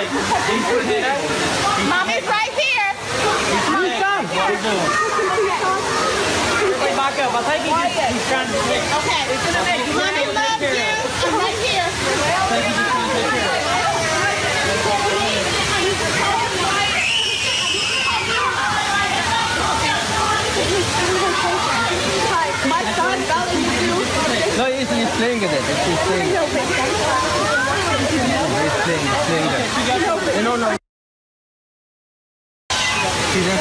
Okay. He's putting it out. Mommy's right here. He's done. What are you doing? Everybody back up. I think he's, just, he's trying to get. Okay. Mommy loves you. I'm right here. I think he's just trying to take care of it. My son fell into No, he's, he's playing with it. It's he's playing. He's playing that. He's.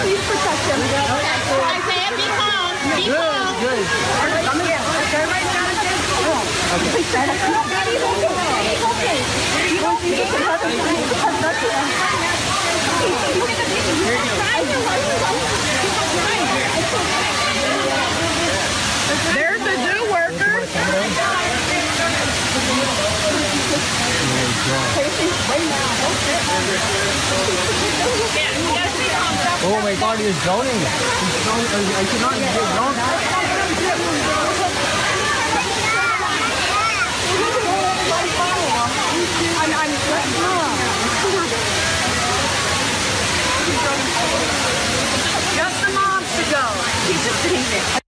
Please protect him. Isaiah, be calm. Be calm. Good. There's Oh my God, he's drowning. He's drowning. I cannot get drowned. Just moms to go. He's just sitting there.